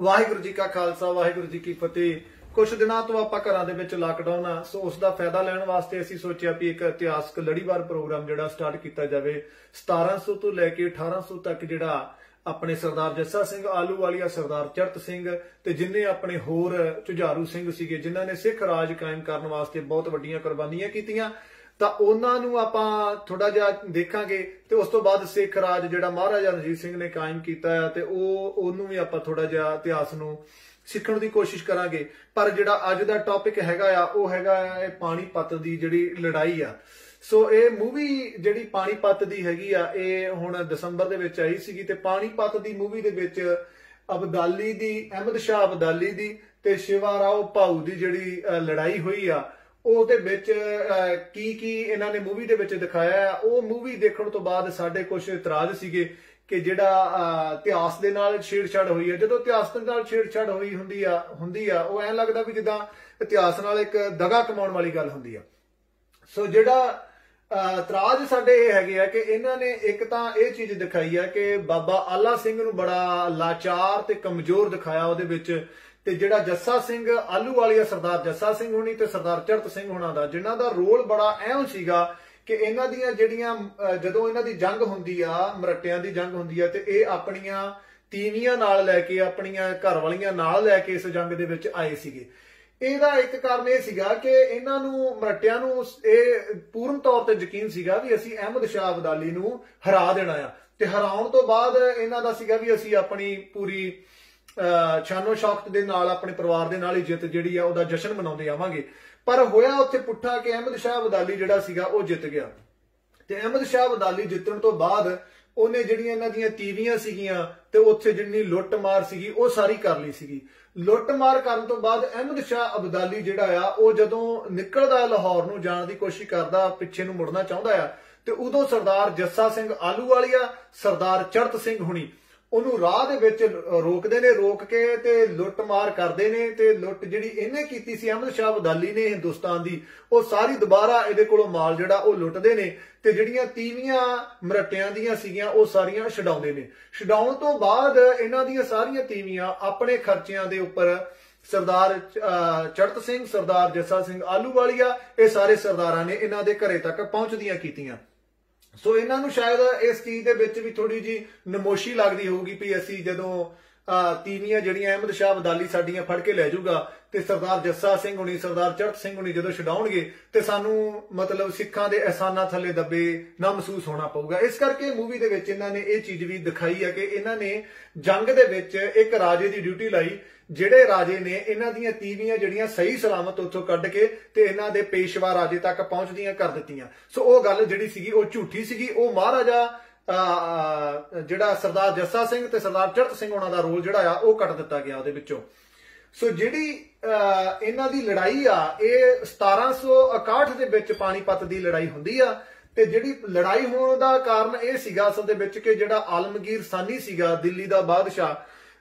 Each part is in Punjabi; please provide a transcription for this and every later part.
ਵਾਹਿਗੁਰੂ ਜੀ ਕਾ ਖਾਲਸਾ, ਵਾਹਿਗੁਰੂ ਜੀ ਕੀ ਫਤਿਹ। ਕੁਝ ਦਿਨਾਂ ਤੋਂ ਆਪਾਂ ਘਰਾਂ ਦੇ ਵਿੱਚ ਲਾਕਡਾਊਨ ਆ, ਸੋ ਉਸ ਦਾ ਫਾਇਦਾ ਲੈਣ ਵਾਸਤੇ ਅਸੀਂ ਸੋਚਿਆ ਵੀ ਇੱਕ ਇਤਿਹਾਸਕ ਲੜੀਵਾਰ ਪ੍ਰੋਗਰਾਮ ਜਿਹੜਾ ਸਟਾਰਟ ਕੀਤਾ ਜਾਵੇ। 1700 ਤੋਂ ਲੈ ਕੇ 1800 ਤੱਕ ਜਿਹੜਾ ਆਪਣੇ ਸਰਦਾਰ ਜੱਸਾ ਸਿੰਘ ਆਲੂ ਵਾਲੀਆ, ਸਰਦਾਰ ਚਰਤ ਸਿੰਘ ਤੇ ਜਿੰਨੇ ਆਪਣੇ ਹੋਰ ਝੁਝਾਰੂ ਸਿੰਘ ਸੀਗੇ, ਜਿਨ੍ਹਾਂ ਨੇ ਸਿੱਖ ਰਾਜ ਕਾਇਮ ਕਰਨ ਵਾਸਤੇ ਬਹੁਤ ਵੱਡੀਆਂ ਕੁਰਬਾਨੀਆਂ ਕੀਤੀਆਂ। ਤਾਂ ਉਹਨਾਂ ਨੂੰ ਆਪਾਂ ਥੋੜਾ ਜਿਹਾ ਦੇਖਾਂਗੇ ਤੇ ਉਸ ਤੋਂ ਬਾਅਦ ਸਿੱਖ ਰਾਜ ਜਿਹੜਾ ਮਹਾਰਾਜਾ ਰਣਜੀਤ ਸਿੰਘ ਨੇ ਕਾਇਮ ਕੀਤਾ ਹੈ ਤੇ ਉਹ, ਉਹਨੂੰ ਵੀ ਆਪਾਂ ਥੋੜਾ ਜਿਹਾ ਇਤਿਹਾਸ ਨੂੰ ਸਿੱਖਣ ਦੀ ਕੋਸ਼ਿਸ਼ ਕਰਾਂਗੇ। ਪਰ ਜਿਹੜਾ ਅੱਜ ਦਾ ਟੌਪਿਕ ਹੈਗਾ ਆ, ਉਹ ਹੈਗਾ ਇਹ ਪਾਣੀਪਤ ਦੀ ਜਿਹੜੀ ਲੜਾਈ ਆ। ਸੋ ਇਹ ਮੂਵੀ ਜਿਹੜੀ ਪਾਣੀਪਤ ਦੀ ਹੈਗੀ ਆ, ਇਹ ਹੁਣ ਦਸੰਬਰ ਦੇ ਵਿੱਚ ਆਈ ਸੀਗੀ ਤੇ ਪਾਣੀਪਤ ਦੀ ਮੂਵੀ ਦੇ ਵਿੱਚ ਅਬਦਾਲੀ ਦੀ, ਅਹਿਮਦ ਸ਼ਾਹ ਅਬਦਾਲੀ ਦੀ ਤੇ ਸ਼ਿਵਾ ਰਾਓ ਭਾਊ ਦੀ ਜਿਹੜੀ ਲੜਾਈ ਹੋਈ ਆ। ਉਹਦੇ ਵਿੱਚ ਕੀ ਕੀ ਇਹਨਾਂ ਨੇ ਮੂਵੀ ਦੇ ਵਿੱਚ ਦਿਖਾਇਆ ਉਹ ਮੂਵੀ ਦੇਖਣ ਤੋਂ ਬਾਅਦ ਸਾਡੇ ਕੁਝ ਇਤਰਾਜ਼ ਸੀਗੇ ਕਿ ਜਿਹੜਾ ਇਤਿਹਾਸ ਦੇ ਨਾਲ ਛੇੜਛਾੜ ਹੋਈ ਹੈ। ਜਦੋਂ ਇਤਿਹਾਸ ਦੇ ਨਾਲ ਛੇੜਛਾੜ ਹੋਈ ਹੁੰਦੀ ਆ ਹੁੰਦੀ ਆ ਉਹ ਐਂ ਲੱਗਦਾ ਵੀ ਜਿੱਦਾਂ ਇਤਿਹਾਸ ਨਾਲ ਇੱਕ ਦਗਾ ਕਮਾਉਣ ਵਾਲੀ ਗੱਲ ਹੁੰਦੀ ਆ। ਸੋ ਜਿਹੜਾ ਅ, ਇਤਰਾਜ਼ ਸਾਡੇ ਇਹ ਹੈਗੇ ਆ ਕਿ ਇਹਨਾਂ ਨੇ ਇੱਕ ਤਾਂ ਇਹ ਚੀਜ਼ ਦਿਖਾਈ ਆ ਕਿ ਬਾਬਾ ਆਲਾ ਸਿੰਘ ਨੂੰ ਬੜਾ ਲਾਚਾਰ ਤੇ ਕਮਜ਼ੋਰ ਦਿਖਾਇਆ ਉਹਦੇ ਵਿੱਚ ਤੇ ਜਿਹੜਾ ਜੱਸਾ ਸਿੰਘ ਆਲੂ ਵਾਲੀਆ ਸਰਦਾਰ ਜੱਸਾ ਸਿੰਘ ਹੋਣੀ ਤੇ ਸਰਦਾਰ ਚੜਤ ਸਿੰਘ ਹੋਣਾ ਦਾ, ਜਿਨ੍ਹਾਂ ਦਾ ਰੋਲ ਬੜਾ ਅਹਿਮ ਸੀਗਾ ਕਿ ਇਹਨਾਂ ਦੀਆਂ ਜਿਹੜੀਆਂ ਜਦੋਂ ਇਹਨਾਂ ਦੀ ਜੰਗ ਹੁੰਦੀ ਆ, ਮਰਟਿਆਂ ਦੀ ਜੰਗ ਹੁੰਦੀ ਆ, ਤੇ ਇਹ ਆਪਣੀਆਂ ਤੀਵੀਆਂ ਨਾਲ ਲੈ ਕੇ, ਆਪਣੀਆਂ ਘਰ ਵਾਲੀਆਂ ਨਾਲ ਲੈ ਕੇ ਇਸ ਜੰਗ ਦੇ ਵਿੱਚ ਆਏ ਸੀਗੇ। ਇਹਦਾ ਇੱਕ ਕਾਰਨ ਇਹ ਸੀਗਾ ਕਿ ਇਹਨਾਂ ਨੂੰ, ਮਰਟਿਆਂ ਨੂੰ ਇਹ ਪੂਰਨ ਤੌਰ ਤੇ ਯਕੀਨ ਸੀਗਾ ਵੀ ਅਸੀਂ ਅਹਿਮਦ ਸ਼ਾਹ ਅਬਦਾਲੀ ਨੂੰ ਹਰਾ ਦੇਣਾ ਆ। ਤੇ ਹਰਾਉਣ ਤੋਂ ਬਾਅਦ ਇਹਨਾਂ ਦਾ ਸੀਗਾ ਵੀ ਅਸੀਂ ਆਪਣੀ ਪੂਰੀ ਸ਼ਾਨੋ ਸ਼ੌਕਤ ਦੇ ਨਾਲ ਆਪਣੇ ਪਰਿਵਾਰ ਦੇ ਨਾਲ ਹੀ ਜਿੱਤ ਜਿਹੜੀ ਆ, ਉਹਦਾ ਜਸ਼ਨ ਮਨਾਉਂਦੇ ਆਵਾਂਗੇ। ਪਰ ਹੋਇਆ ਉੱਥੇ ਪੁੱਠਾ ਕਿ ਅਹਿਮਦ ਸ਼ਾਹ ਅਬਦਾਲੀ ਜਿਹੜਾ ਸੀਗਾ, ਉਹ ਜਿੱਤ ਗਿਆ। ਤੇ ਅਹਿਮਦ ਸ਼ਾਹ ਅਬਦਾਲੀ ਜਿੱਤਣ ਤੋਂ ਬਾਅਦ ਉਹਨੇ ਜਿਹੜੀਆਂ ਇਹਨਾਂ ਦੀਆਂ ਤੀਵੀਆਂ ਸੀਗੀਆਂ ਤੇ ਉੱਥੇ ਜਿੰਨੀ ਲੁੱਟ ਮਾਰ ਸੀਗੀ, ਉਹ ਸਾਰੀ ਕਰ ਲਈ ਸੀਗੀ। ਲੁੱਟ ਮਾਰ ਕਰਨ ਤੋਂ ਬਾਅਦ ਅਹਿਮਦ ਸ਼ਾਹ ਅਬਦਾਲੀ ਜਿਹੜਾ ਆ, ਉਹ ਜਦੋਂ ਨਿਕਲਦਾ ਲਾਹੌਰ ਨੂੰ ਜਾਣ ਦੀ ਕੋਸ਼ਿਸ਼ ਕਰਦਾ, ਪਿੱਛੇ ਨੂੰ ਮੁੜਨਾ ਚਾਹੁੰਦਾ ਆ, ਤੇ ਉਦੋਂ ਸਰਦਾਰ ਜੱਸਾ ਸਿੰਘ ਆਲੂ ਵਾਲੀਆ ਸਰਦਾਰ ਚੜਤ ਸਿੰਘ ਹੁਣੀ ਉਹਨੂੰ ਰਾਹ ਦੇ ਵਿੱਚ ਰੋਕਦੇ ਨੇ, ਰੋਕ ਕੇ ਤੇ ਲੁੱਟ ਮਾਰ ਕਰਦੇ ਨੇ ਤੇ ਲੁੱਟ ਜਿਹੜੀ ਇਹਨੇ ਕੀਤੀ ਸੀ, ਅਹਿਮਦ ਸ਼ਾਹ ਅਬਦਾਲੀ ਨੇ ਹਿੰਦੁਸਤਾਨ ਦੀ, ਉਹ ਸਾਰੀ ਦੁਬਾਰਾ ਇਹਦੇ ਕੋਲੋਂ ਮਾਲ ਜਿਹੜਾ ਉਹ ਲੁੱਟਦੇ ਨੇ ਤੇ ਜਿਹੜੀਆਂ ਤੀਵੀਆਂ ਮਰਟਿਆਂ ਦੀਆਂ ਸੀਗੀਆਂ, ਉਹ ਸਾਰੀਆਂ ਛਡਾਉਂਦੇ ਨੇ। ਛਡਾਉਣ ਤੋਂ ਬਾਅਦ ਇਹਨਾਂ ਦੀਆਂ ਸਾਰੀਆਂ ਤੀਵੀਆਂ ਆਪਣੇ ਖਰਚਿਆਂ ਦੇ ਉੱਪਰ ਸਰਦਾਰ ਚੜਤ ਸਿੰਘ, ਸਰਦਾਰ ਜੱਸਾ ਸਿੰਘ ਆਲੂ ਵਾਲੀਆ ਇਹ ਸਾਰੇ ਸਰਦਾਰਾਂ ਨੇ ਇਹਨਾਂ ਦੇ ਘਰੇ ਤੱਕ ਪਹੁੰਚਦੀਆਂ ਕੀਤੀਆਂ। ਸੋ ਇਹਨਾਂ ਨੂੰ ਸ਼ਾਇਦ ਇਸ ਚੀਜ਼ ਦੇ ਵਿੱਚ ਵੀ ਥੋੜੀ ਜੀ ਨਮੋਸ਼ੀ ਲੱਗਦੀ ਹੋਊਗੀ ਵੀ ਅਸੀਂ ਜਦੋਂ ਤੀਵੀਆਂ ਜਿਹੜੀਆਂ ਅਹਿਮਦ ਸ਼ਾਹ ਅਬਦਾਲੀ ਸਾਡੀਆਂ ਫੜ ਕੇ ਲੈ ਜਾਊਗਾ ਤੇ ਸਰਦਾਰ ਜੱਸਾ ਸਿੰਘ ਹੁਣੀ, ਸਰਦਾਰ ਚੜਤ ਸਿੰਘ ਹੁਣੀ ਜਦੋਂ ਛਡਾਉਣਗੇ ਤੇ ਸਾਨੂੰ ਮਤਲਬ ਸਿੱਖਾਂ ਦੇ ਅਹਿਸਾਨਾਂ ਥੱਲੇ ਦੱਬੇ ਨਾ ਮਹਿਸੂਸ ਹੋਣਾ ਪਊਗਾ। ਇਸ ਕਰਕੇ ਮੂਵੀ ਦੇ ਵਿੱਚ ਇਹਨਾਂ ਨੇ ਇਹ ਚੀਜ਼ ਵੀ ਦਿਖਾਈ ਹੈ ਕਿ ਇਹਨਾਂ ਨੇ ਜੰਗ ਦੇ ਵਿੱਚ ਇੱਕ ਰਾਜੇ ਦੀ ਡਿਊਟੀ ਲਾਈ ਜਿਹੜੇ ਰਾਜੇ ਨੇ ਇਹਨਾਂ ਦੀਆਂ ਤੀਵੀਆਂ ਜਿਹੜੀਆਂ ਸਹੀ ਸਲਾਮਤ ਉੱਥੋਂ ਕੱਢ ਕੇ ਤੇ ਇਹਨਾਂ ਦੇ ਪੇਸ਼ਵਾ ਰਾਜੇ ਤੱਕ ਪਹੁੰਚਦੀਆਂ ਕਰ ਦਿੱਤੀਆਂ। ਸੋ ਉਹ ਗੱਲ ਜਿਹੜੀ ਸੀਗੀ ਉਹ ਝੂਠੀ ਸੀਗੀ। ਉਹ ਮਹਾਰਾਜਾ ਜਿਹੜਾ ਸਰਦਾਰ ਜੱਸਾ ਸਿੰਘ ਤੇ ਸਰਦਾਰ ਚੜਤ ਸਿੰਘ ਉਹਨਾਂ ਦਾ ਰੋਲ ਜਿਹੜਾ ਆ ਉਹ ਕੱਟ ਦਿੱਤਾ ਗਿਆ ਉਹਦੇ ਵਿੱਚੋਂ। ਸੋ ਜਿਹੜੀ ਅਹ, ਇਹਨਾਂ ਦੀ ਲੜਾਈ ਆ ਇਹ 1761 ਦੇ ਵਿੱਚ ਪਾਣੀਪਤ ਦੀ ਲੜਾਈ ਹੁੰਦੀ ਆ ਤੇ ਜਿਹੜੀ ਲੜਾਈ ਹੋਣ ਦਾ ਕਾਰਨ ਇਹ ਸੀਗਾ ਅਸਲ ਦੇ ਵਿੱਚ ਕਿ ਜਿਹੜਾ ਆਲਮਗੀਰ ਸਾਨੀ ਸੀਗਾ ਦਿੱਲੀ ਦਾ ਬਾਦਸ਼ਾਹ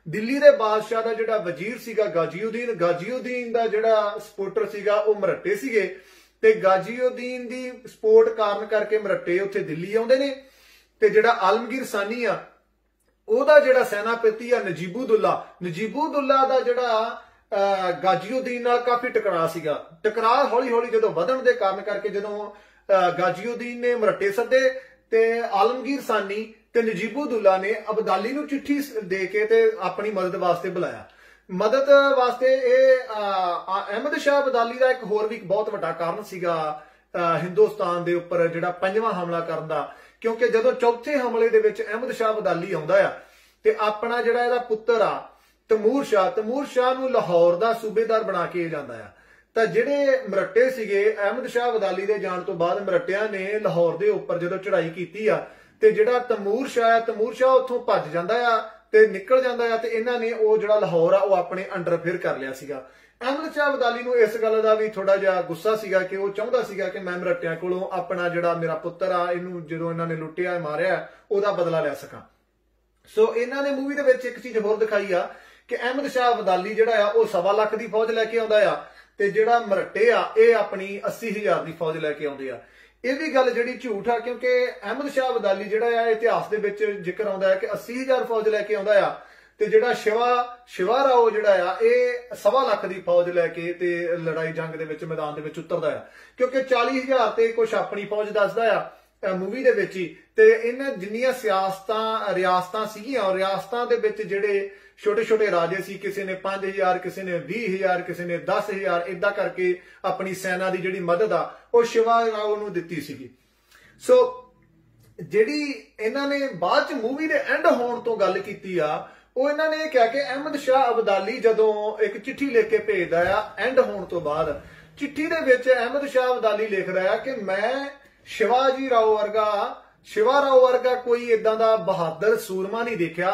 ਦਿੱਲੀ ਦੇ ਬਾਦਸ਼ਾਹ ਦਾ ਜਿਹੜਾ ਵਜ਼ੀਰ ਸੀਗਾ ਗਾਜੀਉਦੀਨ ਗਾਜੀਉਦੀਨ ਦਾ ਜਿਹੜਾ ਸਪੋਰਟਰ ਸੀਗਾ ਉਹ ਮਰੱਟੇ ਸੀਗੇ ਤੇ ਗਾਜੀਉਦੀਨ ਦੀ ਸਪੋਰਟ ਕਾਰਨ ਕਰਕੇ ਮਰੱਟੇ ਉੱਥੇ ਦਿੱਲੀ ਆਉਂਦੇ ਨੇ ਤੇ ਜਿਹੜਾ ਆਲਮਗੀਰ ਸਾਨੀ ਆ ਉਹਦਾ ਜਿਹੜਾ ਸੈਨਾਪਤੀ ਆ ਨਜੀਬੂਦੁੱਲਾ ਨਜੀਬੂਦੁੱਲਾ ਦਾ ਜਿਹੜਾ ਅਹ, ਗਾਜੀਉਦੀਨ ਨਾਲ ਕਾਫੀ ਟਕਰਾਅ ਸੀਗਾ। ਟਕਰਾਅ ਹੌਲੀ ਹੌਲੀ ਜਦੋਂ ਵਧਣ ਦੇ ਕਾਰਨ ਕਰਕੇ ਜਦੋਂ ਅਹ, ਗਾਜੀਉਦੀਨ ਨੇ ਮਰੱਟੇ ਸੱਦੇ ਤੇ ਆਲਮਗੀਰ ਸਾਨੀ ਤੇ ਨਜੀਬੂਦੁੱਲਾ ਨੇ ਅਬਦਾਲੀ ਨੂੰ ਚਿੱਠੀ ਦੇ ਕੇ ਤੇ ਆਪਣੀ ਮਦਦ ਵਾਸਤੇ ਬੁਲਾਇਆ। ਮਦਦ ਵਾਸਤੇ ਇਹ ਅਹਿਮਦ ਸ਼ਾਹ ਅਬਦਾਲੀ ਦਾ ਇੱਕ ਹੋਰ ਵੀ ਬਹੁਤ ਵੱਡਾ ਕਾਰਨ ਸੀਗਾ ਹਿੰਦੁਸਤਾਨ ਦੇ ਉੱਪਰ ਜਿਹੜਾ ਪੰਜਵਾਂ ਹਮਲਾ ਕਰਨ ਦਾ। ਕਿਉਂਕਿ ਜਦੋਂ ਚੌਥੇ ਹਮਲੇ ਦੇ ਵਿੱਚ ਅਹਿਮਦ ਸ਼ਾਹ ਅਬਦਾਲੀ ਆਉਂਦਾ ਆ, ਤੇ ਆਪਣਾ ਜਿਹੜਾ ਇਹਦਾ ਪੁੱਤਰ ਆ, ਤਮੂਰ ਸ਼ਾਹ ਤਮੂਰ ਸ਼ਾਹ ਨੂੰ ਲਾਹੌਰ ਦਾ ਸੂਬੇਦਾਰ ਬਣਾ ਕੇ ਜਾਂਦਾ ਆ। ਤਾਂ ਜਿਹੜੇ ਮਰੱਟੇ ਸੀਗੇ, ਅਹਿਮਦ ਸ਼ਾਹ ਅਬਦਾਲੀ ਦੇ ਜਾਣ ਤੋਂ ਬਾਅਦ ਮਰੱਟਿਆਂ ਨੇ ਲਾਹੌਰ ਦੇ ਉੱਪਰ ਜਦੋਂ ਚੜ੍ਹਾਈ ਕੀਤੀ ਆ ਤੇ ਜਿਹੜਾ ਤਮੂਰ ਸ਼ਾਹ ਹੈ, ਤਮੂਰ ਸ਼ਾਹ ਉੱਥੋਂ ਭੱਜ ਜਾਂਦਾ ਆ ਤੇ ਨਿਕਲ ਜਾਂਦਾ ਆ ਤੇ ਇਹਨਾਂ ਨੇ ਉਹ ਜਿਹੜਾ ਲਾਹੌਰ ਆ, ਉਹ ਆਪਣੇ ਅੰਡਰ ਫਿਰ ਕਰ ਲਿਆ ਸੀਗਾ। ਅਹਿਮਦ ਸ਼ਾਹ ਅਬਦਾਲੀ ਨੂੰ ਇਸ ਗੱਲ ਦਾ ਵੀ ਥੋੜਾ ਜਿਹਾ ਗੁੱਸਾ ਸੀਗਾ ਕਿ ਉਹ ਚਾਹੁੰਦਾ ਸੀਗਾ ਕਿ ਮੈਂ ਮਰੱਟਿਆਂ ਕੋਲੋਂ ਆਪਣਾ ਜਿਹੜਾ ਮੇਰਾ ਪੁੱਤਰ ਆ, ਇਹਨੂੰ ਜਦੋਂ ਇਹਨਾਂ ਨੇ ਲੁੱਟਿਆ, ਮਾਰਿਆ, ਉਹਦਾ ਬਦਲਾ ਲੈ ਸਕਾਂ। ਸੋ ਇਹਨਾਂ ਨੇ ਮੂਵੀ ਦੇ ਵਿੱਚ ਇੱਕ ਚੀਜ਼ ਹੋਰ ਦਿਖਾਈ ਆ ਕਿ ਅਹਿਮਦ ਸ਼ਾਹ ਅਬਦਾਲੀ ਜਿਹੜਾ ਆ, ਉਹ ਸਵਾ ਲੱਖ ਦੀ ਫੌਜ ਲੈ ਕੇ ਆਉਂਦਾ ਆ ਤੇ ਜਿਹੜਾ ਮਰੱਟੇ ਆ, ਇਹ ਆਪਣੀ 80000 ਦੀ ਫੌਜ ਲੈ ਕੇ ਆਉਂਦੇ ਆ। ਇਹ ਵੀ ਗੱਲ ਜਿਹੜੀ ਝੂਠ ਆ, ਕਿਉਂਕਿ ਅਹਿਮਦ ਸ਼ਾਹ ਅਬਦਾਲੀ ਜਿਹੜਾ ਆ, ਇਤਿਹਾਸ ਦੇ ਵਿੱਚ ਜ਼ਿਕਰ ਆਉਂਦਾ ਹੈ ਕਿ 80000 ਫੌਜ ਲੈ ਕੇ ਆਉਂਦਾ ਆ ਤੇ ਜਿਹੜਾ ਸ਼ਿਵਾ ਸ਼ਿਵਾ ਰਾਓ ਜਿਹੜਾ ਆ, ਇਹ ਸਵਾ ਲੱਖ ਦੀ ਫੌਜ ਲੈ ਕੇ ਤੇ ਲੜਾਈ ਜੰਗ ਦੇ ਵਿੱਚ ਮੈਦਾਨ ਦੇ ਵਿੱਚ ਉਤਰਦਾ ਆ। ਕਿਉਂਕਿ 40000 ਤੇ ਕੁਝ ਆਪਣੀ ਫੌਜ ਦੱਸਦਾ ਆ ਮੂਵੀ ਦੇ ਵਿੱਚ ਹੀ। ਤੇ ਇਹਨਾਂ ਜਿੰਨੀਆਂ ਸਿਆਸਤਾਂ, ਰਿਆਸਤਾਂ ਸੀਗੀਆਂ, ਉਹ ਰਿਆਸਤਾਂ ਦੇ ਵਿੱਚ ਜਿਹੜੇ ਛੋਟੇ ਛੋਟੇ ਰਾਜੇ ਸੀ, ਕਿਸੇ ਨੇ 5000 ਕਿਸੇ ਨੇ 20000 ਕਿਸੇ ਨੇ 10000 ਇਦਾਂ ਕਰਕੇ ਆਪਣੀ ਸੈਨਾ ਦੀ ਜਿਹੜੀ ਮਦਦ ਆ, ਉਹ ਸ਼ਿਵਾ ਰਾਓ ਨੂੰ ਦਿੱਤੀ ਸੀਗੀ। ਸੋ ਜਿਹੜੀ ਇਹਨਾਂ ਨੇ ਬਾਅਦ ਚ ਮੂਵੀ ਦੇ ਐਂਡ ਹੋਣ ਤੋਂ ਗੱਲ ਕੀਤੀ ਆ, ਉਹ ਇਹਨਾਂ ਨੇ ਇਹ ਕਿਹਾ ਕਿ ਅਹਿਮਦ ਸ਼ਾਹ ਅਬਦਾਲੀ ਜਦੋਂ ਇੱਕ ਚਿੱਠੀ ਲਿਖ ਕੇ ਭੇਜਦਾ ਆ ਐਂਡ ਹੋਣ ਤੋਂ ਬਾਅਦ, ਚਿੱਠੀ ਦੇ ਵਿੱਚ ਅਹਿਮਦ ਸ਼ਾਹ ਅਬਦਾਲੀ ਲਿਖ ਰਿਹਾ ਕਿ ਮੈਂ ਸ਼ਿਵਾਜੀ ਰਾਓ ਵਰਗਾ, ਸ਼ਿਵਾ ਰਾਓ ਵਰਗਾ ਕੋਈ ਇਦਾਂ ਦਾ ਬਹਾਦਰ ਸੂਰਮਾ ਨਹੀਂ ਦੇਖਿਆ।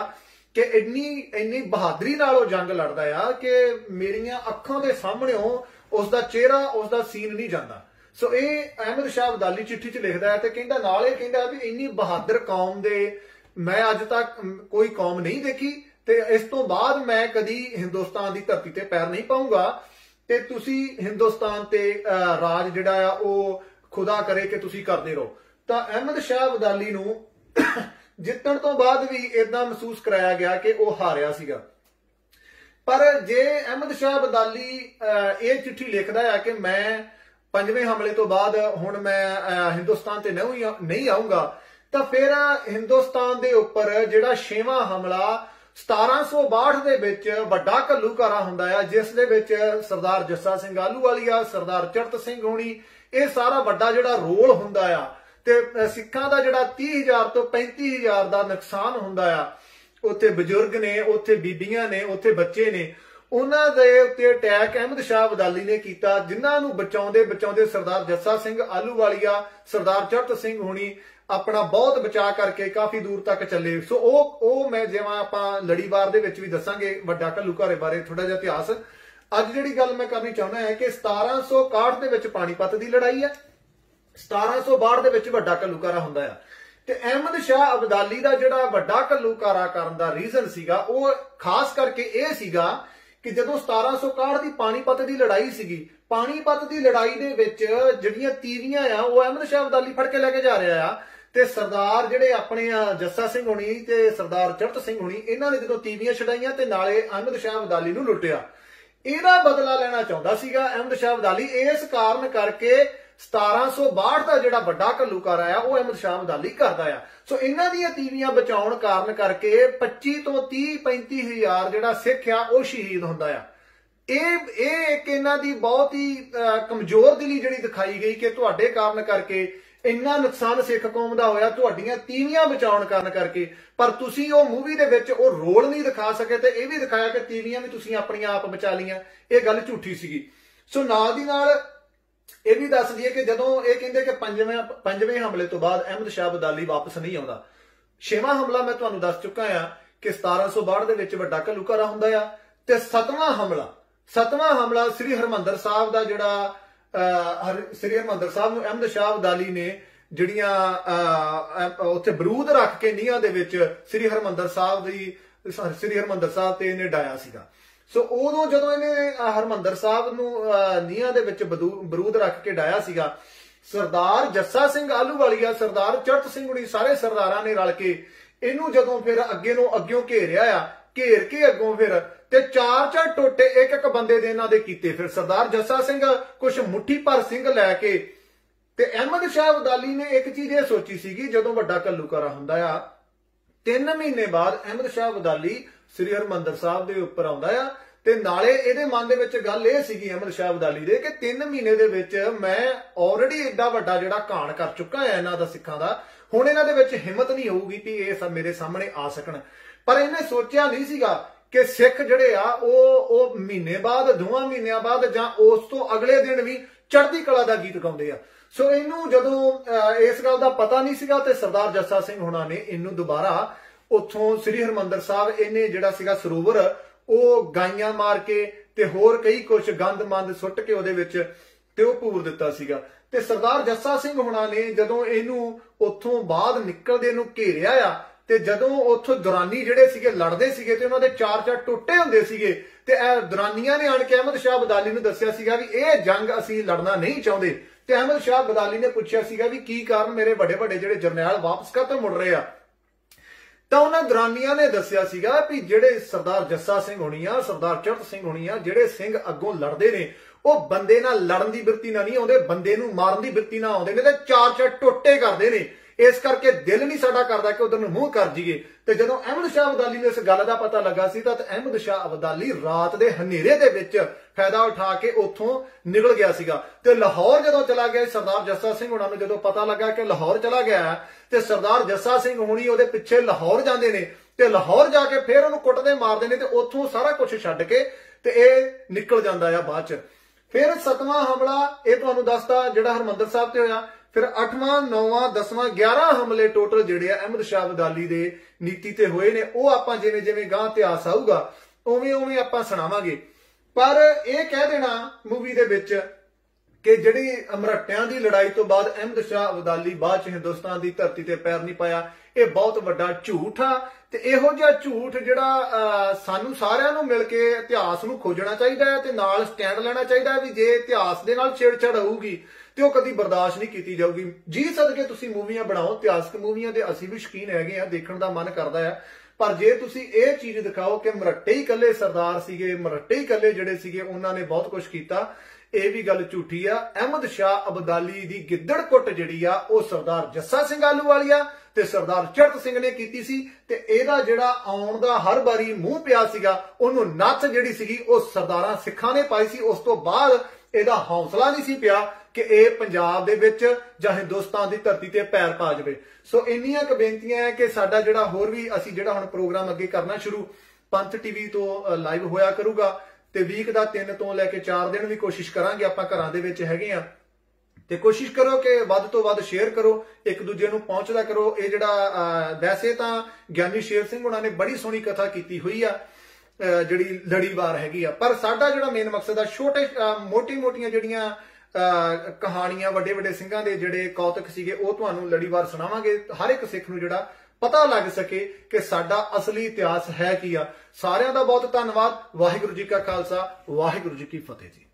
ਕਿ ਇੰਨੀ ਇੰਨੀ ਬਹਾਦਰੀ ਨਾਲ ਉਹ ਜੰਗ ਲੜਦਾ ਆ ਕਿ ਮੇਰੀਆਂ ਅੱਖਾਂ ਦੇ ਸਾਹਮਣੇੋਂ ਉਸ ਦਾ ਚਿਹਰਾ ਉਸ ਦਾ ਸੀਨ ਨਹੀਂ ਜਾਂਦਾ। ਸੋ ਇਹ ਅਹਿਮਦ ਸ਼ਾਹ ਅਬਦਾਲੀ ਚਿੱਠੀ 'ਚ ਲਿਖਦਾ ਹੈ ਤੇ ਕਹਿੰਦਾ, ਨਾਲ ਇਹ ਕਹਿੰਦਾ ਵੀ ਇੰਨੀ ਬਹਾਦਰ ਕੌਮ ਦੇ, ਮੈਂ ਅੱਜ ਤੱਕ ਕੋਈ ਕੌਮ ਨਹੀਂ ਦੇਖੀ ਤੇ ਇਸ ਤੋਂ ਬਾਅਦ ਮੈਂ ਕਦੀ ਹਿੰਦੁਸਤਾਨ ਦੀ ਧਰਤੀ ਤੇ ਪੈਰ ਨਹੀਂ ਪਾਉਂਗਾ ਤੇ ਤੁਸੀਂ ਹਿੰਦੁਸਤਾਨ ਤੇ ਰਾਜ ਜਿਹੜਾ ਆ, ਉਹ ਖੁਦਾ ਕਰੇ ਕਿ ਤੁਸੀਂ ਕਰਦੇ ਰਹੋ। ਤਾਂ ਅਹਿਮਦ ਸ਼ਾਹ ਅਬਦਾਲੀ ਨੂੰ ਜਿੱਤਣ ਤੋਂ ਬਾਅਦ ਵੀ ਇਦਾਂ ਮਹਿਸੂਸ ਕਰਾਇਆ ਗਿਆ ਕਿ ਉਹ ਹਾਰਿਆ ਸੀਗਾ। ਪਰ ਜੇ ਅਹਿਮਦ ਸ਼ਾਹ ਅਬਦਾਲੀ ਇਹ ਚਿੱਠੀ ਲਿਖਦਾ ਹੈ ਕਿ ਮੈਂ ਪੰਜਵੇਂ ਹਮਲੇ ਤੋਂ ਬਾਅਦ ਹੁਣ ਮੈਂ ਹਿੰਦੁਸਤਾਨ ਤੇ ਨਹੀਂ ਨਹੀਂ ਆਉਂਗਾ ਤਾਂ ਫਿਰ ਹਿੰਦੁਸਤਾਨ ਦੇ ਉੱਪਰ ਜਿਹੜਾ ਛੇਵਾਂ ਹਮਲਾ 1762 ਦੇ ਵਿੱਚ ਵੱਡਾ ਘੱਲੂਕਾਰਾ ਹੁੰਦਾ ਆ, ਜਿਸ ਦੇ ਵਿੱਚ ਸਰਦਾਰ ਜੱਸਾ ਸਿੰਘ ਆਲੂਵਾਲੀਆ ਸਰਦਾਰ ਚੜਤ ਸਿੰਘ ਹੋਣੀ, ਇਹ ਸਾਰਾ ਵੱਡਾ ਜਿਹੜਾ ਰੋਲ ਹੁੰਦਾ ਆ ਤੇ ਸਿੱਖਾਂ ਦਾ ਜਿਹੜਾ 30000 ਤੋਂ 35000 ਦਾ ਨੁਕਸਾਨ ਹੁੰਦਾ ਆ, ਉੱਥੇ ਬਜ਼ੁਰਗ ਨੇ, ਉੱਥੇ ਬੀਬੀਆਂ ਨੇ, ਉੱਥੇ ਬੱਚੇ ਨੇ, ਉਹਨਾਂ ਦੇ ਉੱਤੇ ਅਟੈਕ ਅਹਿਮਦ ਸ਼ਾਹ ਬਦਾਲੀ ਨੇ ਕੀਤਾ, ਜਿਨ੍ਹਾਂ ਨੂੰ ਬਚਾਉਂਦੇ ਬਚਾਉਂਦੇ ਸਰਦਾਰ ਜੱਸਾ ਸਿੰਘ ਆਲੂਵਾਲੀਆ, ਸਰਦਾਰ ਚੜਤ ਸਿੰਘ ਹੋਣੀ ਆਪਣਾ ਬਹੁਤ ਬਚਾ ਕਰਕੇ ਕਾਫੀ ਦੂਰ ਤੱਕ ਚੱਲੇ। ਸੋ ਉਹ ਉਹ ਮੈਂ ਜਿਵੇਂ ਆਪਾਂ ਲੜੀਵਾਰ ਦੇ ਵਿੱਚ ਵੀ ਦੱਸਾਂਗੇ, ਵੱਡਾ ਘੱਲੂਘਾਰੇ ਬਾਰੇ ਥੋੜਾ ਜਿਹਾ ਇਤਿਹਾਸ। ਅੱਜ ਜਿਹੜੀ ਗੱਲ ਮੈਂ ਕਰਨੀ ਚਾਹੁੰਦਾ ਹੈ ਕਿ 1761 ਦੇ ਵਿੱਚ ਪਾਣੀਪਤ ਦੀ ਲੜਾਈ ਹੈ। 1762 ਦੇ ਵਿੱਚ ਵੱਡਾ ਘੱਲੂਕਾਰਾ ਹੁੰਦਾ ਆ। ਤੇ ਅਹਿਮਦ ਸ਼ਾਹ ਅਬਦਾਲੀ ਦਾ ਜਿਹੜਾ ਵੱਡਾ ਘੱਲੂਕਾਰਾ ਕਰਨ ਦਾ ਰੀਜ਼ਨ ਸੀਗਾ, ਉਹ ਖਾਸ ਕਰਕੇ ਇਹ ਸੀਗਾ ਕਿ ਜਦੋਂ 1761 ਦੀ ਪਾਣੀਪਤ ਦੀ ਲੜਾਈ ਸੀਗੀ, ਪਾਣੀਪਤ ਦੀ ਲੜਾਈ ਦੇ ਵਿੱਚ ਜਿਹੜੀਆਂ ਤੀਵੀਆਂ ਆ, ਉਹ ਅਹਿਮਦ ਸ਼ਾਹ ਅਬਦਾਲੀ ਫੜ ਕੇ ਲੈ ਕੇ ਜਾ ਰਿਹਾ ਆ। ਤੇ ਸਰਦਾਰ ਜਿਹੜੇ ਆਪਣੇ ਜੱਸਾ ਸਿੰਘ ਹੁਣੀ ਤੇ ਸਰਦਾਰ ਚੜਤ ਸਿੰਘ ਹੁਣੀ, ਇਹਨਾਂ ਨੇ ਜਦੋਂ ਤੀਵੀਆਂ ਛਡਾਈਆਂ ਤੇ ਨਾਲੇ ਅਹਿਮਦ ਸ਼ਾਹ ਅਬਦਾਲੀ ਨੂੰ ਲੁੱਟਿਆ। ਇਹਦਾ ਬਦਲਾ ਲੈਣਾ ਚਾਹੁੰਦਾ ਸੀਗਾ ਅਹਿਮਦ ਸ਼ਾਹ ਅਬਦਾਲੀ। ਇਸ ਕਾਰਨ ਕਰਕੇ 1762 ਦਾ ਜਿਹੜਾ ਵੱਡਾ ਘੱਲੂਕਾਰ ਆ ਉਹ ਅਹਿਮਦ ਸ਼ਾਹ ਅਬਦਾਲੀ ਕਰਦਾ ਆ। ਸੋ ਇਹਨਾਂ ਦੀਆਂ ਤੀਵੀਆਂ ਬਚਾਉਣ ਕਾਰਨ ਕਰਕੇ 25 ਤੋਂ 30 35 ਹਜ਼ਾਰ ਜਿਹੜਾ ਸਿੱਖ ਆ, ਉਹ ਸ਼ਹੀਦ ਹੁੰਦਾ ਆ। ਇਹ ਇਹ ਇੱਕ ਇਹਨਾਂ ਦੀ ਬਹੁਤ ਹੀ ਕਮਜ਼ੋਰ ਦਿਲੀ ਜਿਹੜੀ ਦਿਖਾਈ ਗਈ ਕਿ ਤੁਹਾਡੇ ਕਾਰਨ ਕਰਕੇ ਇੰਨਾ ਨੁਕਸਾਨ ਸਿੱਖ ਕੌਮ ਦਾ ਹੋਇਆ, ਤੁਹਾਡੀਆਂ ਤੀਵੀਆਂ ਬਚਾਉਣ ਕਾਰਨ ਕਰਕੇ। ਪਰ ਤੁਸੀਂ ਉਹ ਮੂਵੀ ਦੇ ਵਿੱਚ ਉਹ ਰੋਲ ਨਹੀਂ ਦਿਖਾ ਸਕੇ ਤੇ ਇਹ ਵੀ ਦਿਖਾਇਆ ਕਿ ਤੀਵੀਆਂ ਵੀ ਤੁਸੀਂ ਆਪਣੀਆਂ ਆਪ ਬਚਾ ਲੀਆਂ ਇਹ ਗੱਲ ਝੂਠੀ ਸੀਗੀ। ਸੋ ਨਾਲ ਦੀ ਨਾਲ ਇਹ ਵੀ ਦੱਸ ਦਈਏ ਕਿ ਜਦੋਂ ਇਹ ਕਹਿੰਦੇ ਕਿ ਪੰਜਵੇਂ ਪੰਜਵੇਂ ਹਮਲੇ ਤੋਂ ਬਾਅਦ ਅਹਿਮਦ ਸ਼ਾਹ ਬਦਾਲੀ ਵਾਪਸ ਨਹੀਂ ਆਉਂਦਾ। ਛੇਵਾਂ ਹਮਲਾ ਮੈਂ ਤੁਹਾਨੂੰ ਦੱਸ ਚੁੱਕਾ ਆ ਕਿ 1762 ਦੇ ਵਿੱਚ ਵੱਡਾ ਘਲੂਕਾਰਾ ਹੁੰਦਾ ਆ ਤੇ ਸਤਵਾਂ ਹਮਲਾ ਸਤਵਾਂ ਹਮਲਾ ਸ੍ਰੀ ਹਰਮੰਦਰ ਸਾਹਿਬ ਦਾ ਜਿਹੜਾ ਸ੍ਰੀ ਹਰਮੰਦਰ ਸਾਹਿਬ ਨੂੰ ਅਹਿਮਦ ਸ਼ਾਹ ਬਦਾਲੀ ਨੇ ਜਿਹੜੀਆਂ ਉੱਥੇ ਬਰੂਦ ਰੱਖ ਕੇ ਨੀਹਾਂ ਦੇ ਵਿੱਚ ਸ੍ਰੀ ਹਰਮੰਦਰ ਸਾਹਿਬ ਦੀ ਸ੍ਰੀ ਹਰਮੰਦਰ ਸਾਹਿਬ ਤੇ ਇਹਨੇ ਡਾਇਆ ਸੀਗਾ। ਸੋ ਉਦੋਂ ਜਦੋਂ ਇਹਨੇ ਹਰਮੰਦਰ ਸਾਹਿਬ ਨੂੰ ਨੀਹਾਂ ਦੇ ਵਿੱਚ ਬਰੂਦ ਰੱਖ ਕੇ ਡਾਇਆ ਸੀਗਾ, ਸਰਦਾਰ ਜੱਸਾ ਸਿੰਘ ਆਲੂਵਾਲੀਆ ਸਰਦਾਰ ਚੜਤ ਸਿੰਘ ਹੁਣੀ ਸਾਰੇ ਸਰਦਾਰਾਂ ਨੇ ਰਲ ਕੇ ਇਹਨੂੰ ਜਦੋਂ ਫਿਰ ਅੱਗੇ ਨੂੰ ਅੱਗਿਓਂ ਘੇਰਿਆ ਆ, ਘੇਰ ਕੇ ਅੱਗੋਂ ਫਿਰ ਤੇ ਚਾਰ ਚਾਰ ਟੋਟੇ ਇੱਕ ਇੱਕ ਬੰਦੇ ਦੇ ਇਹਨਾਂ ਦੇ ਕੀਤੇ। ਫਿਰ ਸਰਦਾਰ ਜੱਸਾ ਸਿੰਘ ਕੁਝ ਮੁੱਠੀ ਭਰ ਸਿੰਘ ਲੈ ਕੇ ਤੇ ਅਹਿਮਦ ਸ਼ਾਹ ਅਬਦਾਲੀ ਨੇ ਇੱਕ ਚੀਜ਼ ਇਹ ਸੋਚੀ ਸੀਗੀ, ਜਦੋਂ ਵੱਡਾ ਕੱਲੂਕਾਰਾ ਹੁੰਦਾ ਆ 3 ਮਹੀਨੇ ਬਾਅਦ ਅਹਿਮਦ ਸ਼ਾਹ ਅਬਦਾਲੀ ਸ੍ਰੀ ਹਰਮੰਦਰ ਸਾਹਿਬ ਦੇ ਉੱਪਰ ਆਉਂਦਾ ਆ। ਤੇ ਨਾਲੇ ਇਹਦੇ ਮਨ ਦੇ ਵਿੱਚ ਗੱਲ ਇਹ ਸੀਗੀ ਅਹਿਮਦ ਸ਼ਾਹ ਅਬਦਾਲੀ ਦੇ ਕਿ 3 ਮਹੀਨੇ ਦੇ ਵਿੱਚ ਮੈਂ ਆਲਰੇਡੀ ਏਡਾ ਵੱਡਾ ਜਿਹੜਾ ਕਾਣ ਕਰ ਚੁੱਕਾ ਆ ਇਹਨਾਂ ਦਾ ਸਿੱਖਾਂ ਦਾ। ਹੁਣ ਇਹਨਾਂ ਦੇ ਵਿੱਚ ਹਿੰਮਤ ਨਹੀਂ ਹੋਊਗੀ ਕਿ ਇਹ ਸਭ ਮੇਰੇ ਸਾਹਮਣੇ ਆ ਸਕਣ। ਪਰ ਇਹਨੇ ਸੋਚਿਆ ਨਹੀਂ ਸੀਗਾ ਕਿ ਸਿੱਖ ਜਿਹੜੇ ਆ, ਉਹ ਉਹ ਮਹੀਨੇ ਬਾਅਦ, ਦੋਵਾਂ ਮਹੀਨਿਆਂ ਬਾਅਦ ਜਾਂ ਉਸ ਤੋਂ ਅਗਲੇ ਦਿਨ ਵੀ ਚੜ੍ਹਦੀ ਕਲਾ ਦਾ ਗੀਤ ਗਾਉਂਦੇ ਆ। ਸੋ ਇਹਨੂੰ ਜਦੋਂ ਇਸ ਗੱਲ ਦਾ ਪਤਾ ਨਹੀਂ ਸੀਗਾ ਤੇ ਸਰਦਾਰ ਜੱਸਾ ਸਿੰਘ ਹੁਣਾਂ ਨੇ ਇਹਨੂੰ ਦੁਬਾਰਾ ਉੱਥੋਂ ਸ੍ਰੀ ਹਰਮੰਦਰ ਸਾਹਿਬ, ਇਹਨੇ ਜਿਹੜਾ ਸੀਗਾ ਸਰੋਵਰ, ਉਹ ਗਾਈਆਂ ਮਾਰ ਕੇ ਤੇ ਹੋਰ ਕਈ ਕੁਝ ਗੰਦ-ਮੰਦ ਸੁੱਟ ਕੇ ਉਹਦੇ ਵਿੱਚ ਤੇ ਉਹ ਪੂਰ ਦਿੱਤਾ ਸੀਗਾ। ਤੇ ਸਰਦਾਰ ਜੱਸਾ ਸਿੰਘ ਹੁਣਾਂ ਨੇ ਜਦੋਂ ਇਹਨੂੰ ਉੱਥੋਂ ਬਾਅਦ ਨਿਕਲਦੇ ਨੂੰ ਘੇਰਿਆ ਆ ਤੇ ਜਦੋਂ ਉੱਥੋਂ ਦੁਰਾਨੀ ਜਿਹੜੇ ਸੀਗੇ ਲੜਦੇ ਸੀਗੇ ਤੇ ਉਹਨਾਂ ਦੇ ਚਾਰ ਚਾਰ ਟੁੱਟੇ ਹੁੰਦੇ ਸੀਗੇ ਤੇ ਇਹ ਦੁਰਾਨੀਆਂ ਨੇ ਆਣ ਕੇ ਅਹਿਮਦ ਸ਼ਾਹ ਬਦਾਲੀ ਨੂੰ ਦੱਸਿਆ ਸੀਗਾ ਵੀ ਇਹ ਜੰਗ ਅਸੀਂ ਲੜਨਾ ਨਹੀਂ ਚਾਹੁੰਦੇ। ਤੇ ਅਹਿਮਦ ਸ਼ਾਹ ਬਦਾਲੀ ਨੇ ਪੁੱਛਿਆ ਸੀਗਾ ਵੀ ਕੀ ਕਾਰਨ ਮੇਰੇ ਵੱਡੇ ਵੱਡੇ ਜਿਹੜੇ ਜਰਨੈਲ ਵਾਪਸ ਕਾਹਤੋਂ ਮੁੜ ਰਹੇ ਆ? ਤਾਂ ਉਹਨਾਂ ਗ੍ਰਾਮੀਆਂ ਨੇ ਦੱਸਿਆ ਸੀਗਾ ਵੀ ਜਿਹੜੇ ਸਰਦਾਰ ਜੱਸਾ ਸਿੰਘ ਹੋਣੀ ਆ, ਸਰਦਾਰ ਚੜਤ ਸਿੰਘ ਹੋਣੀ ਆ, ਜਿਹੜੇ ਸਿੰਘ ਅੱਗੋਂ ਲੜਦੇ ਨੇ, ਉਹ ਬੰਦੇ ਨਾਲ ਲੜਨ ਦੀ ਬਿਰਤੀ ਨਾਲ ਨਹੀਂ ਆਉਂਦੇ, ਬੰਦੇ ਨੂੰ ਮਾਰਨ ਦੀ ਬਿਰਤੀ ਨਾਲ ਆਉਂਦੇ ਨੇ ਤੇ ਚਾਰ ਚਾਰ ਟੋਟੇ ਕਰਦੇ ਨੇ। ਇਸ ਕਰਕੇ ਦਿਲ ਨਹੀਂ ਸਾਡਾ ਕਰਦਾ ਕਿ ਉਧਰ ਨੂੰ ਮੂੰਹ ਕਰ ਜੀਏ ਤੇ ਜਦੋਂ ਅਹਿਮਦ ਸ਼ਾਹ ਅਬਦਾਲੀ ਨੂੰ ਇਸ ਗੱਲ ਦਾ ਪਤਾ ਲੱਗਾ ਸੀ, ਤਾਂ ਅਹਿਮਦ ਸ਼ਾਹ ਅਬਦਾਲੀ ਰਾਤ ਦੇ ਹਨੇਰੇ ਦੇ ਵਿੱਚ ਫਾਇਦਾ ਉਠਾ ਕੇ ਉੱਥੋਂ ਨਿਕਲ ਗਿਆ ਸੀਗਾ। ਤੇ ਲਾਹੌਰ ਜਦੋਂ ਚਲਾ ਗਿਆ, ਸਰਦਾਰ ਜੱਸਾ ਸਿੰਘ ਹੁਣਾਂ ਨੂੰ ਜਦੋਂ ਪਤਾ ਲੱਗਾ ਕਿ ਲਾਹੌਰ ਚਲਾ ਗਿਆ ਤੇ ਸਰਦਾਰ ਜੱਸਾ ਸਿੰਘ ਹੁਣੀ ਉਹਦੇ ਪਿੱਛੇ ਲਾਹੌਰ ਜਾਂਦੇ ਨੇ, ਤੇ ਲਾਹੌਰ ਜਾ ਕੇ ਫਿਰ ਉਹਨੂੰ ਕੁੱਟਦੇ ਮਾਰਦੇ ਨੇ ਤੇ ਉੱਥੋਂ ਸਾਰਾ ਕੁਝ ਛੱਡ ਕੇ ਤੇ ਇਹ ਨਿਕਲ ਜਾਂਦਾ ਆ ਬਾਅਦ ਚ। ਫਿਰ ਸਤਵਾਂ ਹਮਲਾ ਇਹ ਤੁਹਾਨੂੰ ਦੱਸਦਾ, ਜਿਹੜਾ ਹਰਮੰਦਰ ਸਾਹਿਬ ਤੇ ਹੋਇਆ। ਫਿਰ 8ਵਾਂ 9ਵਾਂ 10ਵਾਂ 11 ਹਮਲੇ ਟੋਟਲ ਜਿਹੜੇ ਆ ਅਹਿਮਦ ਸ਼ਾਹ ਅਬਦਾਲੀ ਦੇ ਨੀਤੀ ਤੇ ਹੋਏ ਨੇ, ਉਹ ਆਪਾਂ ਜਿਵੇਂ ਜਿਵੇਂ ਗਾਂ ਇਤਿਹਾਸ ਆਊਗਾ, ਉਵੇਂ ਉਵੇਂ ਆਪਾਂ ਸੁਣਾਵਾਂਗੇ। ਪਰ ਇਹ ਕਹਿ ਦੇਣਾ ਮੂਵੀ ਦੇ ਵਿੱਚ ਕਿ ਜਿਹੜੀ ਅਮਰਟਿਆਂ ਦੀ ਲੜਾਈ ਤੋਂ ਬਾਅਦ ਅਹਿਮਦ ਸ਼ਾਹ ਅਬਦਾਲੀ ਬਾਅਦ ਚ ਹਿੰਦੁਸਤਾਨ ਦੀ ਧਰਤੀ ਤੇ ਪੈਰ ਨਹੀਂ ਪਾਇਆ, ਇਹ ਬਹੁਤ ਵੱਡਾ ਝੂਠ ਆ। ਤੇ ਇਹੋ ਜਿਹਾ ਝੂਠ ਜਿਹੜਾ ਸਾਨੂੰ ਸਾਰਿਆਂ ਨੂੰ ਮਿਲ ਕੇ ਇਤਿਹਾਸ ਨੂੰ ਖੋਜਣਾ ਚਾਹੀਦਾ ਹੈ ਤੇ ਨਾਲ ਸਟੈਂਡ ਲੈਣਾ ਚਾਹੀਦਾ ਹੈ ਵੀ ਜੇ ਇਤਿਹਾਸ ਦੇ ਨਾਲ ਛੇੜਛਾੜ ਹੋਊਗੀ ਤੇ ਉਹ ਕਦੀ ਬਰਦਾਸ਼ਤ ਨਹੀਂ ਕੀਤੀ ਜਾਊਗੀ। ਜੀ ਸਦਕੇ ਤੁਸੀਂ ਮੂਵੀਆਂ ਬਣਾਓ ਇਤਿਹਾਸਕ ਮੂਵੀਆਂ ਦੇ ਅਸੀਂ ਵੀ ਸ਼ਕੀਨ ਹੈਗੇ ਆ, ਦੇਖਣ ਦਾ ਮਨ ਕਰਦਾ ਹੈ ਪਰ ਜੇ ਤੁਸੀਂ ਇਹ ਚੀਜ਼ ਦਿਖਾਓ ਕਿ ਮਰੱਟੇ ਹੀ ਇਕੱਲੇ ਸਰਦਾਰ ਸੀਗੇ, ਮਰੱਟੇ ਹੀ ਇਕੱਲੇ ਜਿਹੜੇ ਸੀਗੇ, ਉਹਨਾਂ ਨੇ ਬਹੁਤ ਕੁਝ ਕੀਤਾ, ਇਹ ਵੀ ਗੱਲ ਝੂਠੀ ਆ। ਅਹਿਮਦ ਸ਼ਾਹ ਅਬਦਾਲੀ ਦੀ ਗਿੱਦੜ ਕੁੱਟ ਜਿਹੜੀ ਆ, ਉਹ ਸਰਦਾਰ ਜੱਸਾ ਸਿੰਘ ਆਲੂ ਵਾਲੀ ਆ ਤੇ ਸਰਦਾਰ ਚੜਤ ਸਿੰਘ ਨੇ ਕੀਤੀ ਸੀ ਤੇ ਇਹਦਾ ਜਿਹੜਾ ਆਉਣ ਦਾ ਹਰ ਵਾਰੀ ਮੂੰਹ ਪਿਆ ਸੀਗਾ, ਉਹਨੂੰ ਨੱਥ ਜਿਹੜੀ ਸੀਗੀ, ਉਹ ਸਰਦਾਰਾਂ ਸਿੱਖਾਂ ਨੇ ਪਾਈ ਸੀ। ਉਸ ਤੋਂ ਬਾਅਦ ਇਹਦਾ ਹੌਸਲਾ ਨਹੀਂ ਸੀ ਪਿਆ। ਕਿ ਇਹ ਪੰਜਾਬ ਦੇ ਵਿੱਚ ਜਾਂ ਹਿੰਦੁਸਤਾਨ ਦੀ ਧਰਤੀ ਤੇ ਪੈਰ ਪਾ ਜਾਵੇ। ਸੋ ਇੰਨੀਆਂ ਕੁ ਬੇਨਤੀਆਂ ਹੈ ਕਿ ਸਾਡਾ ਜਿਹੜਾ ਹੋਰ ਵੀ ਅਸੀਂ ਜਿਹੜਾ ਹੁਣ ਪ੍ਰੋਗਰਾਮ ਅੱਗੇ ਕਰਨਾ ਸ਼ੁਰੂ, ਪੰਥ ਟੀਵੀ ਤੋਂ ਲਾਈਵ ਹੋਇਆ ਕਰੂਗਾ ਤੇ ਵੀਕ ਦਾ 3 ਤੋਂ ਲੈ ਕੇ 4 ਦਿਨ ਵੀ ਕੋਸ਼ਿਸ਼ ਕਰਾਂਗੇ ਆਪਾਂ ਘਰਾਂ ਦੇ ਵਿੱਚ ਹੈਗੇ ਆ ਤੇ ਕੋਸ਼ਿਸ਼ ਕਰੋ ਕਿ ਵੱਧ ਤੋਂ ਵੱਧ ਸ਼ੇਅਰ ਕਰੋ, ਇੱਕ ਦੂਜੇ ਨੂੰ ਪਹੁੰਚਦਾ ਕਰੋ। ਇਹ ਜਿਹੜਾ ਵੈਸੇ ਤਾਂ ਗਿਆਨੀ ਸ਼ੇਰ ਸਿੰਘ ਉਹਨਾਂ ਨੇ ਬੜੀ ਸੋਹਣੀ ਕਥਾ ਕੀਤੀ ਹੋਈ ਆ ਜਿਹੜੀ ਲੜੀਵਾਰ ਹੈਗੀ ਆ। ਪਰ ਸਾਡਾ ਜਿਹੜਾ ਮੇਨ ਮਕਸਦ ਆ, ਛੋਟੇ ਮੋਟੀ ਮੋਟੀਆਂ ਜਿਹੜੀਆਂ ਕਹਾਣੀਆਂ ਵੱਡੇ ਵੱਡੇ ਸਿੰਘਾਂ ਦੇ ਜਿਹੜੇ ਕੌਤਕ ਸੀਗੇ, ਉਹ ਤੁਹਾਨੂੰ ਲੜੀਵਾਰ ਸੁਣਾਵਾਂਗੇ। ਹਰ ਇੱਕ ਸਿੱਖ ਨੂੰ ਜਿਹੜਾ ਪਤਾ ਲੱਗ ਸਕੇ ਕਿ ਸਾਡਾ ਅਸਲੀ ਇਤਿਹਾਸ ਹੈ ਕੀ ਆ। ਸਾਰਿਆਂ ਦਾ ਬਹੁਤ ਧੰਨਵਾਦ। ਵਾਹਿਗੁਰੂ ਜੀ ਕਾ ਖਾਲਸਾ, ਵਾਹਿਗੁਰੂ ਜੀ ਕੀ ਫਤਿਹ ਜੀ।